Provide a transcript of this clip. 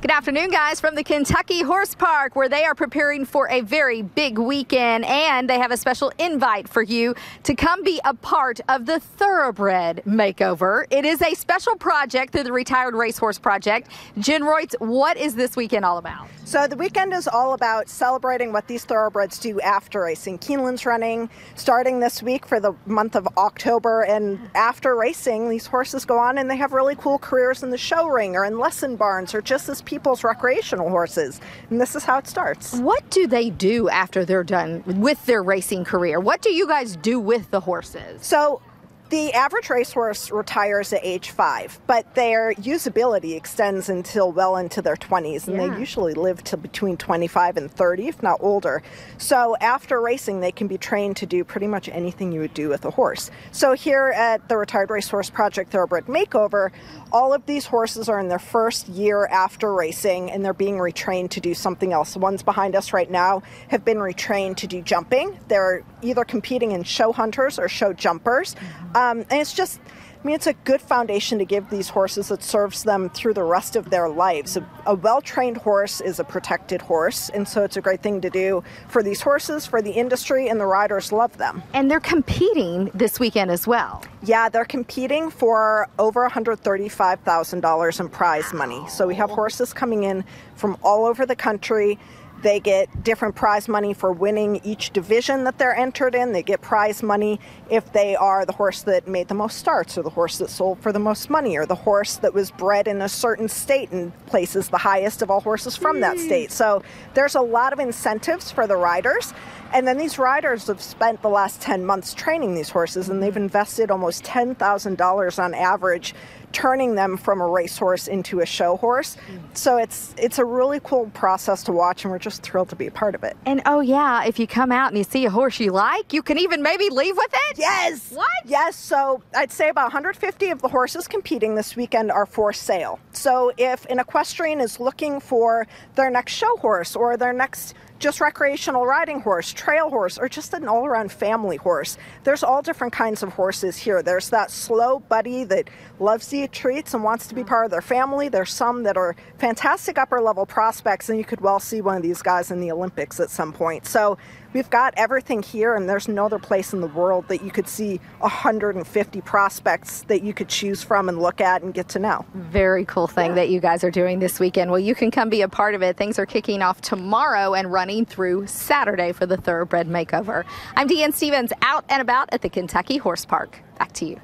Good afternoon, guys, from the Kentucky Horse Park, where they are preparing for a very big weekend. And they have a special invite for you to come be a part of the Thoroughbred Makeover. It is a special project through the Retired Racehorse Project. Jen Roytz, what is this weekend all about? So, the weekend is all about celebrating what these thoroughbreds do after racing. Keeneland's running starting this week for the month of October. And after racing, these horses go on and they have really cool careers in the show ring or in lesson barns or just as people's recreational horses. And this is how it starts. What do they do after they're done with their racing career? What do you guys do with the horses? So, the average racehorse retires at age five, but their usability extends until well into their 20s, and Yeah. they usually live to between 25 and 30, if not older. So after racing, they can be trained to do pretty much anything you would do with a horse. So here at the Retired Racehorse Project Thoroughbred Makeover, all of these horses are in their first year after racing, and they're being retrained to do something else. The ones behind us right now have been retrained to do jumping. They're either competing in show hunters or show jumpers. Mm-hmm. Um, and it's just, I mean, it's a good foundation to give these horses that serves them through the rest of their lives. A, a well trained horse is a protected horse, and so it's a great thing to do for these horses, for the industry, and the riders love them. And they're competing this weekend as well. Yeah, they're competing for over $135,000 in prize money. So we have horses coming in from all over the country. They get different prize money for winning each division that they're entered in. They get prize money if they are the horse that made the most starts, or the horse that sold for the most money, or the horse that was bred in a certain state and places the highest of all horses from that hmm. state. So there's a lot of incentives for the riders. And then these riders have spent the last 10 months training these horses, and they've hmm. invested almost $10,000 on average turning them from a racehorse into a show horse. So it's it's a really cool process to watch, and we're just thrilled to be a part of it. And oh, yeah, if you come out and you see a horse you like, you can even maybe leave with it? Yes. What? Yes. So I'd say about 150 of the horses competing this weekend are for sale. So if an equestrian is looking for their next show horse or their next just recreational riding horse, trail horse, or just an all around family horse. There's all different kinds of horses here. There's that slow buddy that loves to eat treats and wants to be part of their family. There's some that are fantastic upper level prospects, and you could well see one of these guys in the Olympics at some point. So we've got everything here, and there's no other place in the world that you could see 150 prospects that you could choose from and look at and get to know. Very cool thing that you guys are doing this weekend. Well, you can come be a part of it. Things are kicking off tomorrow and running through Saturday for the Thoroughbred Makeover. I'm Deanne Stevens, out and about at the Kentucky Horse Park. Back to you.